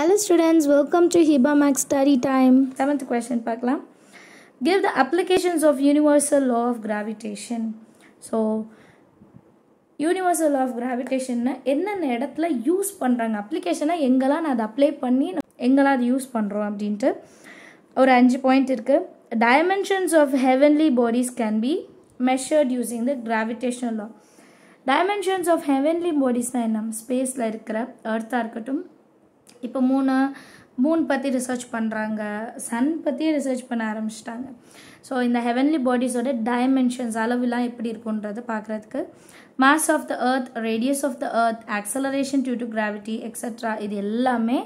Hello students welcome to Hiba maths study time seventh question பார்க்கலாம். Give the applications of universal law of gravitation so universal law of கிராவிடேஷன்னு என்னென்ன இடத்துல use பண்ணுறாங்க அப்ளிகேஷனாக எங்கெல்லாம் நான் அதை apply பண்ணி எங்கெல்லாம் அதை யூஸ் பண்ணுறோம் அப்படின்ட்டு ஒரு அஞ்சு பாயிண்ட் இருக்குது dimensions of heavenly bodies can be measured using the gravitational law dimensions of heavenly பாடிஸ்னால் என்ன? ஸ்பேஸில் இருக்கிற எர்த்தாக இருக்கட்டும் இப்போ மூணு மூன் பற்றி ரிசர்ச் பண்ணுறாங்க சன் பற்றி ரிசர்ச் பண்ண ஆரம்பிச்சிட்டாங்க. ஸோ இந்த ஹெவன்லி பாடிஸோட டைமென்ஷன்ஸ் அளவுலாம் எப்படி இருக்குன்றது பார்க்குறதுக்கு மாஸ் ஆஃப் த அர்த் radius of the earth acceleration due to gravity extra இது எல்லாமே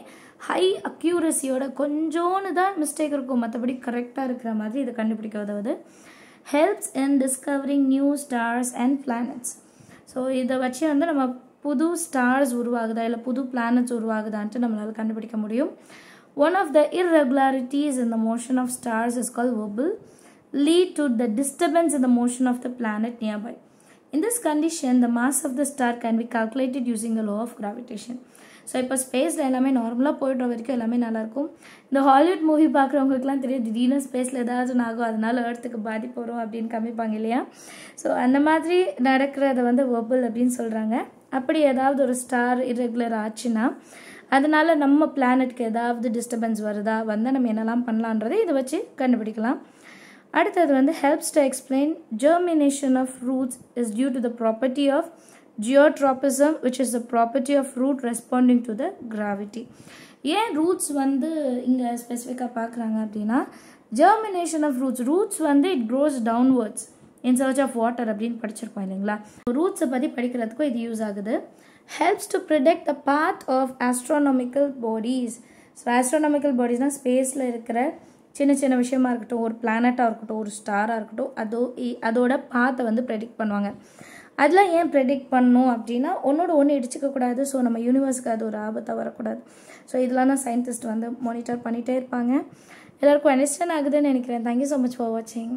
ஹை அக்யூரஸியோட கொஞ்சோன்னு தான் மிஸ்டேக் இருக்கும். மற்றபடி கரெக்டாக இருக்கிற மாதிரி இதை கண்டுபிடிக்க உதவுது. Helps in discovering new stars and planets so இதை வச்சு வந்து நம்ம புது ஸ்டார்ஸ் உருவாகுதா இல்லை புது பிளானட்ஸ் உருவாகுதான்ட்டு நம்மளால் கண்டுபிடிக்க முடியும். ஒன் ஆஃப் த இர்ரெகுலாரிட்டிஸ் இந்த motion of stars is call called lead lead to the disturbance in the motion of the planet nearby. In this condition, the mass of the star can be calculated using the law of so இப்போ ஸ்பேஸில் எல்லாமே நார்மலாக போய்ட்டு வரைக்கும் எல்லாமே நல்லாயிருக்கும் இந்த Hollywood movie பார்க்குறவங்களுக்குலாம் தெரியும் திடீர்னு ஸ்பேஸில் ஏதாவது ஒன்று ஆகும் அதனால ஏர்த்துக்கு பாதிப்பு வரும் அப்படின்னு காமிப்பாங்க இல்லையா? ஸோ அந்த மாதிரி நடக்கிறத வந்து ஒபல் அப்படின்னு சொல்கிறாங்க அப்படி ஏதாவது ஒரு ஸ்டார் இரெகுலர் ஆச்சுன்னா அதனால நம்ம பிளானட்க்கு ஏதாவது டிஸ்டர்பன்ஸ் வருதா வந்தால் நம்ம என்னெல்லாம் பண்ணலான்றதை இதை வச்சு கண்டுபிடிக்கலாம். அடுத்தது வந்து helps to explain germination of roots is due to the property of geotropism which is the property of root responding to the gravity ஏன் ரூட்ஸ் வந்து இங்கே ஸ்பெசிஃபிக்காக பார்க்குறாங்க அப்படின்னா ஜெர்மினேஷன் ஆஃப் ரூட்ஸ் ரூட்ஸ் வந்து it grows downwards in search of water அப்படின்னு படிச்சிருப்போம் இல்லைங்களா? ரூட்ஸை பற்றி படிக்கிறதுக்கும் இது யூஸ் ஆகுது. Helps to predict the path of astronomical bodies so astronomical பாடிஸ்னால் ஸ்பேஸில் இருக்கிற சின்ன சின்ன விஷயமா இருக்கட்டும் ஒரு பிளானட்டாக இருக்கட்டும் ஒரு ஸ்டாராக இருக்கட்டும் அதோ அதோட பாத்தை வந்து ப்ரெடிக்ட் பண்ணுவாங்க. அதெல்லாம் ஏன் ப்ரெடிக்ட் பண்ணணும் அப்படின்னா ஒன்னோட ஒன்று இடிச்சிக்க கூடாது. ஸோ நம்ம யூனிவர்ஸ்க்கு அது ஒரு ஆபத்தாக வரக்கூடாது. ஸோ இதெல்லாம் தான் சயின்டிஸ்ட் வந்து மானிட்டர் பண்ணிகிட்டே இருப்பாங்க. எல்லாருக்கும் அண்டர்ஸ்டாண்ட் ஆகுதுன்னு நினைக்கிறேன். தேங்க்யூ ஸோ மச் ஃபார் வாட்சிங்